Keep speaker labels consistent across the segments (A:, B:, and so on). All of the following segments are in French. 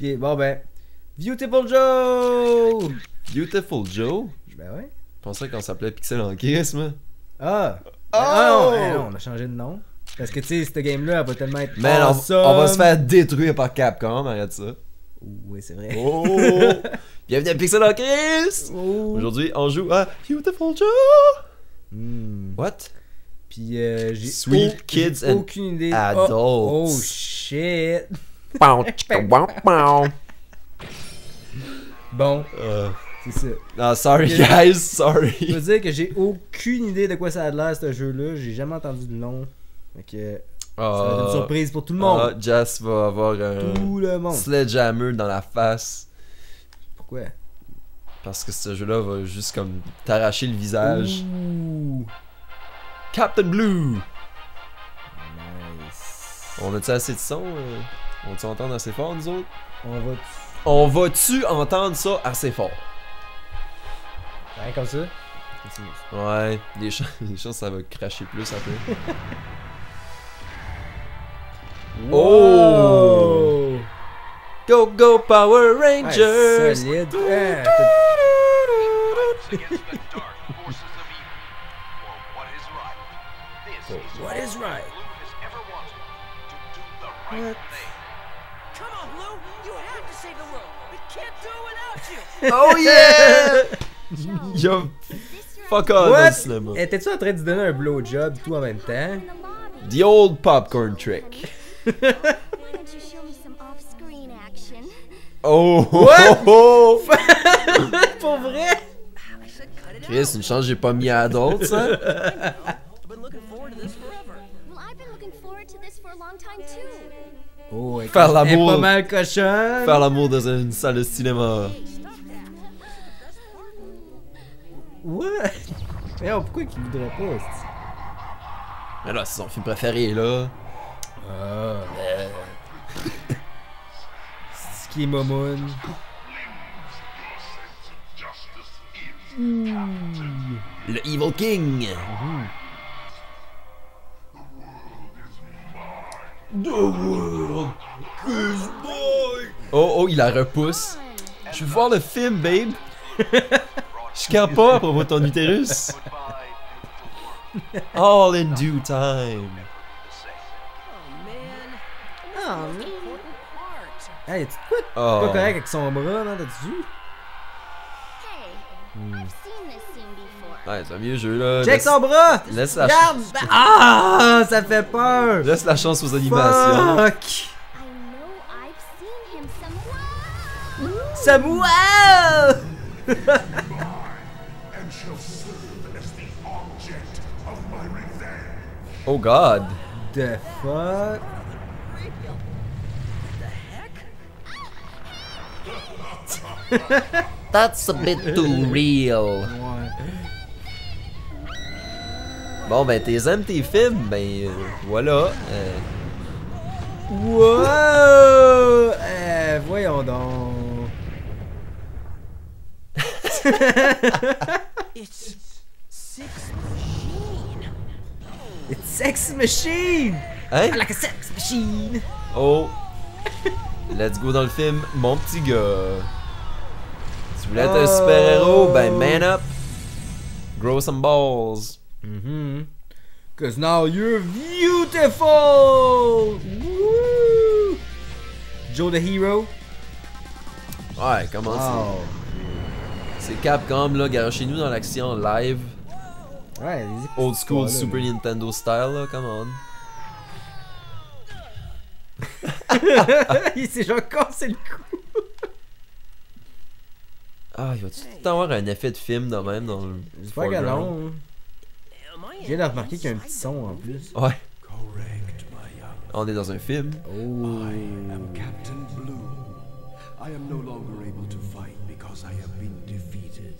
A: Ok, bon ben. Beautiful Joe!
B: Beautiful Joe?
A: Ben ouais.
B: Je pensais qu'on s'appelait Pixel en Kiss, moi.
A: Ah!
B: Oh!
A: Ah non, eh non, on a changé de nom. Parce que tu sais, cette game-là, elle va tellement être.
B: On,
A: awesome.
B: on va se faire détruire par Capcom, arrête ça.
A: Oui, c'est vrai.
B: Oh! Bienvenue à Pixel en Kiss!
A: Oh.
B: Aujourd'hui, on joue à Beautiful Joe!
A: Hmm.
B: What?
A: Puis euh, j'ai
B: Sweet kids
A: j'ai
B: and
A: aucune idée.
B: adults.
A: Oh, oh shit. Bon,
B: Euh,
A: c'est ça.
B: Ah, sorry,
A: Ok.
B: guys,
A: Je
B: sorry.
A: veux dire que j'ai aucune idée de quoi ça a l'air ce jeu-là. J'ai jamais entendu de nom. Fait que ça va être une
B: Ah,
A: surprise pour tout le monde.
B: ah, Jess va avoir un
A: tout le monde.
B: sledgehammer dans la face.
A: Pourquoi?
B: Parce que ce jeu-là va juste comme t'arracher le visage.
A: Ouh.
B: Captain Blue!
A: Nice.
B: On a-tu assez de son? euh? On va-tu entendre assez fort, nous autres?
A: On va.
B: On va-tu entendre ça assez fort?
A: Rien comme ça.
B: Ouais, des chances, des chances ça va cracher plus après. Oh! Go Go Power
A: Ouais,
B: Rangers!
A: solide. Ah,
C: what is right?
A: What
B: Oh yeah! Yo, fuck off dans le
A: What?
B: cinéma.
A: Étais-tu en train de donner un blowjob tout en même temps?
B: The old popcorn trick.
D: Why don't you show me some off-screen action?
B: Oh!
A: What?
B: oh, oh.
A: Pour vrai?
E: It
B: Chris, une chance j'ai pas mis adult ça.
A: Oh, elle
B: Faire
A: est
B: l'amour.
A: pas mal cochonne.
B: Faire l'amour dans une salle de cinéma.
A: What? Mais oh, pourquoi qu'il voudrait pas?
B: Mais là, c'est son film préféré là.
A: Ah. C'est qui est momoun?
B: Le Evil King. Oh, oh, il la repousse. Je veux voir le film, babe. Je capte pas à propos de ton utérus. All in due time.
E: Oh man. Part.
A: Hey, tu quoi?
B: Oh.
A: Pas correct avec son bras, non? T'as-tu vu?
D: Hey. I've seen this.
B: Ouais, c'est un vieux jeu là.
A: Check
B: Laisse-
A: son bras!
B: Laisse la,
A: Regarde! Ah! Ça fait peur!
B: laisse la chance aux animations.
A: Fuck!
F: Revenge.
B: Oh god.
A: The fuck?
B: That's a bit too real. Bon, ben, t'es aimes tes films, ben, euh, voilà. Euh,
A: Wow! Eh, voyons donc.
E: It's six machine.
A: It's sex machine!
B: hein?
A: I like a sex machine!
B: Oh. Let's go dans le film, mon petit gars. Si vous voulez être un
A: Oh.
B: super-héros, ben, man up. Grow some balls.
A: Mm-hmm. Cause now you're beautiful! Woo! Joe the hero?
B: Ouais, comment
A: Wow.
B: c'est? C'est Capcom, là, garochez-nous dans l'action live.
A: Ouais,
B: Old school
A: là.
B: Super Nintendo style, là, come on.
A: Il s'est genre cassé le cou.
B: Ah, il va-tu tout le temps avoir un effet de film de même dans le.
A: J'espère que
B: foreground?
A: non. hein.
E: Am I
A: Je viens de remarquer qu'il y a un petit son en plus.
B: Ouais,
F: Correct, my young.
B: on est dans un film.
A: Oh.
F: I am Captain Blue. I am no longer able to fight because I have been defeated.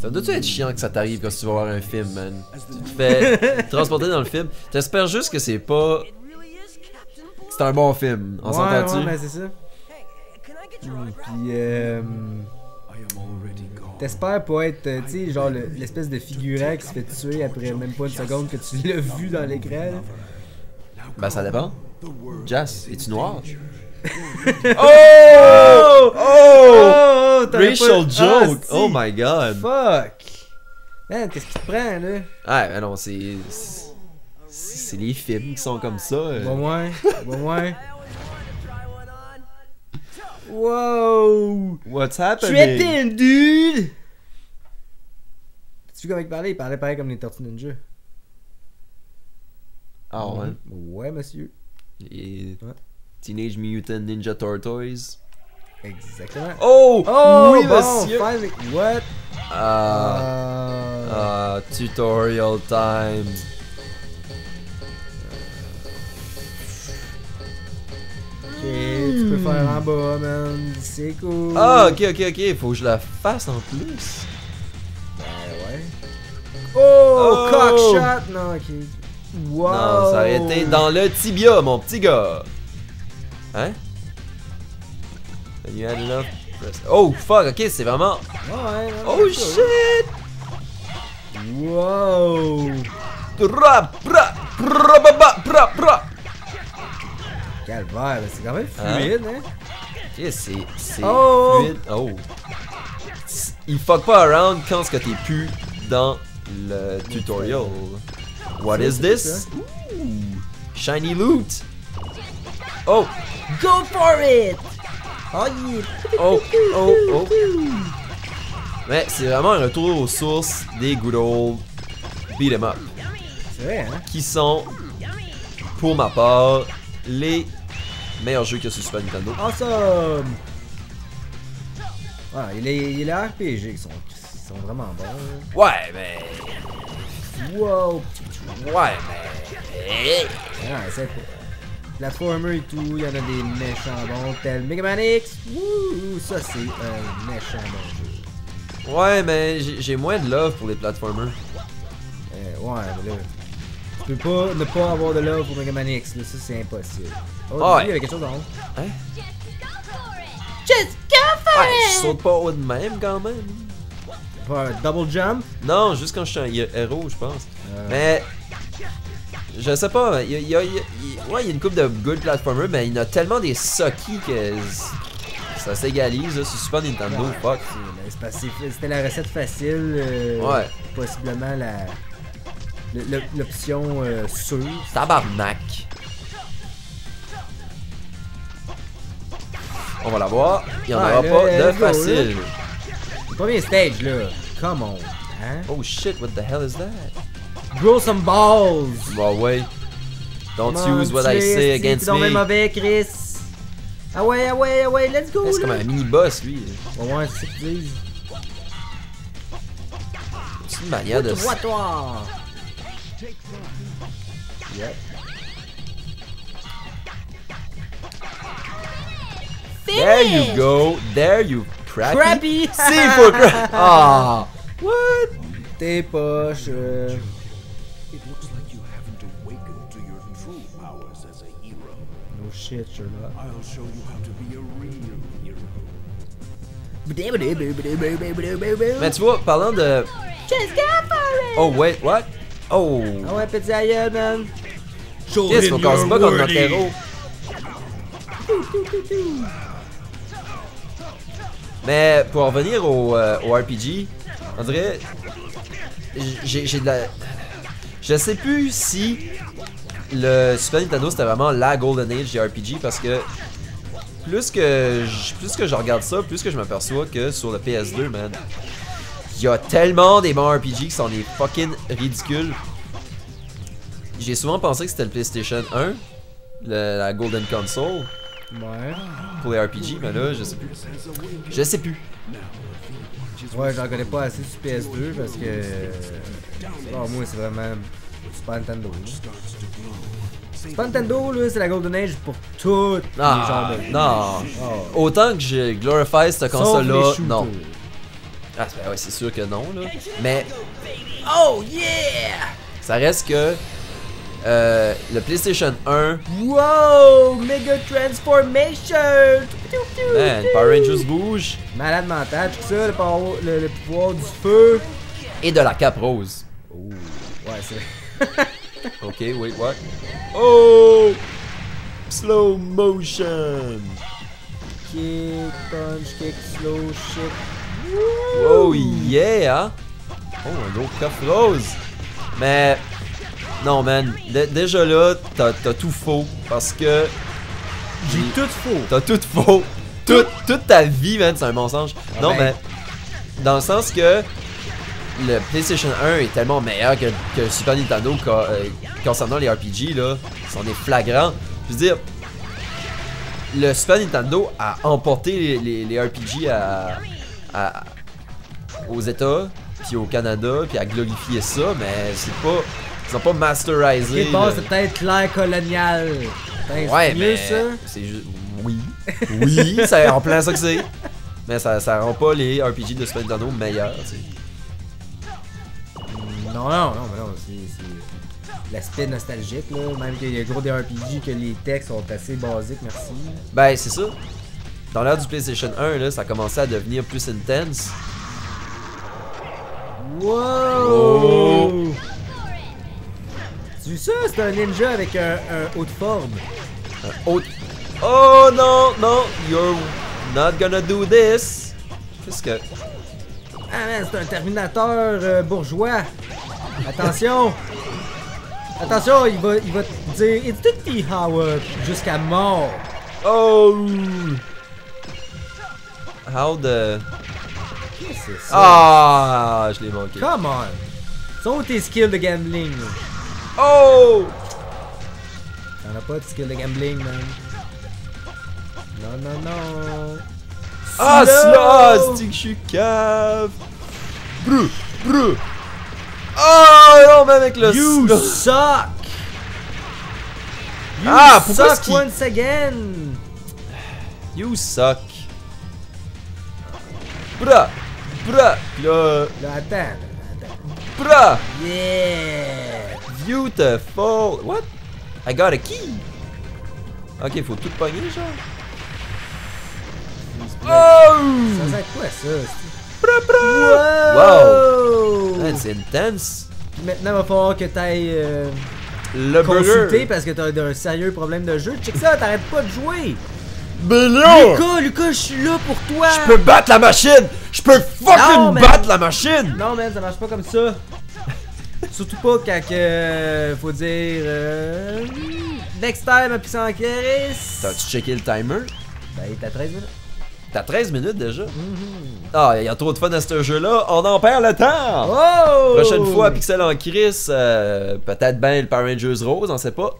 B: Ça doit-tu être chiant que ça t'arrive quand tu vas voir un film, man? Tu te fais transporter dans le film. T'espères juste que c'est pas. C'est un bon film. On
A: ouais,
B: s'entend-tu?
A: ouais, mais c'est ça.
E: Hey, can I get your autograph?
A: Puis, euh, t'espères pas être, euh, tu sais, genre le- l'espèce de figurant qui se fait tuer après même pas une seconde que tu l'as vu dans l'écran.
B: Ben, ça dépend. Jazz, es-tu noir?
A: Oh! Oh!
B: Oh!
A: Oh!
B: Racial
A: pas-
B: joke!
A: Ah,
B: oh my god!
A: Fuck! Man, qu'est-ce qui te prend, là?
B: Ah, mais non, c'est. c'est- les films qui sont comme ça.
A: Bon, ouais. Bon, ouais. Wow!
B: What's happening?
A: un dude! Tu vu comment il parlait? Il parlait pareil comme les Tortues Ninja.
B: Ah ouais?
A: Ouais, monsieur.
B: Et
A: Ouais.
B: Teenage Mutant Ninja Tortoise.
A: Exactement.
B: Oh!
A: Oh,
B: oui,
A: bon,
B: monsieur!
A: What?
B: Ah,
A: Euh...
B: ah, tutorial time.
A: Ok, tu peux faire en bas, man. C'est cool.
B: Ah, ok, ok, ok. Faut que je la fasse en plus.
A: Ben ouais. Oh,
B: Oh!
A: cock shot! Non, ok. Wow!
B: Non, ça aurait été dans le tibia, mon petit gars. Hein? You had enough press- Oh, fuck, ok, c'est vraiment.
A: Ouais,
B: Oh shit!
A: Wow!
B: Pra, pra, ba, ba, pra, pra.
A: Calvaire, c'est quand même
B: Hein?
A: fluide, hein?
B: Ok, c'est. C'est
A: Oh!
B: fluide. Oh. Il fuck pas around quand ce que t'es plus dans le tutorial. What is this? Ooh, shiny loot. Oh,
A: Go for it! Oh yeah!
B: oh, oh, oh. Mais c'est vraiment un retour aux sources des good old beat 'em up.
A: C'est vrai, hein?
B: Qui sont, pour ma part, les meilleurs jeux que sur Super Nintendo.
A: Awesome! Ah, il est, il est RPG qui sont, sont vraiment bons.
B: Ouais, mais.
A: Wow!
B: Ouais, mais.
A: Ah, c'est. Platformer et tout, il y en a des méchants bons, tel Mega Man X. Wouh! Ça, c'est un méchant bon jeu.
B: Ouais, mais j'ai j'ai moins de love pour les platformers.
A: Euh, ouais, mais là. Tu peux pas ne pas avoir de love pour Mega Man X, là, ça c'est impossible. Oh,
B: ouais.
A: il y avait quelque chose en haut.
B: Hein?
D: Just go for
B: Ouais, je
D: it!
B: saute pas haut de même quand même.
A: Pas un double jump?
B: Non, juste quand je suis un hé- héros, je pense.
A: Euh,
B: Mais. Je sais pas, il y a, il y a- il y a- ouais, il y a une coupe de good platformers, mais il y en a tellement des sucky que ça s'égalise là, sur Super Nintendo.
A: Ouais.
B: Fuck.
A: c'est- c'est parce que c'est- C'était la recette facile. euh,
B: Ouais.
A: Possiblement la. L'option euh, sûre.
B: Tabarnak. On va la voir. Il y en aura pas de
A: go,
B: facile.
A: Le premier stage là. Come on. Hein?
B: Oh shit, what the hell is that?
A: Grow some balls!
B: Bah ouais. Don't use what I say against me.
A: mauvais, Chris! Ah ouais, ah ouais, ah ouais, let's go!
B: C'est comme un mini-boss, lui.
A: Ouais, ouais, c'est.
B: C'est une manière de.
A: Toi, toi! Yep.
B: There you go. There you crappy.
A: Crappy!
B: C'est for crap. Ah. What?
A: Tes poches. euh,
F: It looks like you haven't awakened to your true powers as a hero.
A: No shit, Sherlock.
F: I'll show you how to be a real hero.
B: Mais tu vois, parlant de.
D: Just go for it!
B: Oh wait, what? Oh.
A: Ah ouais, petit aïeul, man!
B: Qu'est-ce qu'on casse pas contre notre héros? Mais pour en revenir au, euh, au RPG, on dirait. J'ai j'ai de la. Je sais plus si le Super Nintendo c'était vraiment la Golden Age des RPG parce que plus que je, plus que je regarde ça, plus que je m'aperçois que sur le PS2, man, y a tellement des bons RPG qui sont des fucking ridicules. J'ai souvent pensé que c'était le PlayStation 1, le- la Golden Console
A: Ouais.
B: pour les RPG, mais là, je sais plus. Je sais plus.
A: Ouais, j'en connais pas assez sur PS2 parce que. Oh, moi, c'est vraiment Super Nintendo. là. Super Nintendo, là, c'est la Golden Age pour les
B: Ah,
A: genres de.
B: non.
A: Oh.
B: Autant que je glorify cette console-là, non. Ah, c'est- ben ouais, c'est sûr que non, là. Mais. Oh yeah! Ça reste que. euh, le PlayStation 1,
A: Wow! Mega Transformation!
B: man, Power Rangers bouge
A: Malade mental, tout ça, le, power- le, le pouvoir du feu.
B: et de la cape rose.
A: Ouais, c'est.
B: Ok, wait, what? Oh! Slow motion!
A: kick, punch, kick, slow, shit.
B: Oh yeah, hein? Oh, un autre coffre rose. Mais, non, man. dé- déjà là, t'as t'as tout faux. Parce que
A: J'ai tout faux.
B: t'as tout faux. Tout- toute ta vie, man, c'est un mensonge. non,
A: ben.
B: mais, dans le sens que le PlayStation 1 est tellement meilleur que, que Super Nintendo co- euh, concernant les RPG, là. C'en est flagrant. Je veux dire, le Super Nintendo a emporté les, les- les RPG à, à- aux États, puis au Canada, puis a glorifié ça, mais c'est pas. Ils ont pas masterisé. Le-
A: c'est peut-être l'ère coloniale. Ben,
B: Ouais,
A: c'est mieux
B: mais
A: ça.
B: c'est juste. Oui. Oui, c'est en plein ça que c'est. Mais ça, ça rend pas les RPG de Super Nintendo meilleurs, tu sais.
A: Non, non, non, mais non, c'est- c'est l'aspect nostalgique, là. Même qu'il y a gros des RPG que les textes sont assez basiques, merci.
B: Ben, c'est ça. Dans l'ère du PlayStation 1, là, ça a commencé à devenir plus intense.
A: Wow!
B: Oh.
A: Tu vu ça? C'est un ninja avec un, un haut de forme.
B: Oh, oh non, non, you're not gonna do this. Qu'est-ce que.
A: Ah man, c'est un Terminateur euh, bourgeois. Attention! Attention, il va, il va te dire It's Tutti Howard jusqu'à mort.
B: Oh! How the.
A: Qu'est-ce que c'est? Ça?
B: Ah! Je l'ai manqué.
A: Come on! Sont tes skills de gambling?
B: Oh!
A: T'en as pas de skills de gambling, man. Non, non, non.
B: Ah, cela! C'est que je suis cave! Brou! Brou! Oh non, mais avec le
A: You
B: slow.
A: suck! You
B: Ah, pourquoi
A: suck once again!
B: You suck! Bra! Bra! Puis là.
A: Là, attends, attends.
B: Bra!
A: Yeah!
B: Beautiful! What? I got a key! Ok, faut tout pogner, genre.
A: Ça
B: Oh!
A: sert à quoi ça?
B: Bra, bra!
A: Wow!
B: That's intense!
A: Puis Maintenant, il va falloir que t'ailles euh,
B: Le
A: consulter
B: burger!
A: parce que t'as un sérieux problème de jeu. Check ça, t'arrêtes pas de jouer!
B: Mais non!
A: Lucas, Lucas, je suis là pour toi!
B: Je peux battre la machine! Je peux fucking
A: Non,
B: battre la machine!
A: Non, man, ça marche pas comme ça. Surtout pas quand que, euh, faut dire. Euh, next time, appuie sur Chris.
B: T'as-tu checké le timer?
A: Ben, il est à 13 minutes.
B: T'as 13 minutes déjà? Ah, il y a trop de fun à ce jeu-là, on en perd le temps!
A: Oh!
B: Prochaine fois, Pixel en Chris, euh, peut-être ben le Power Rangers Rose, on sait pas.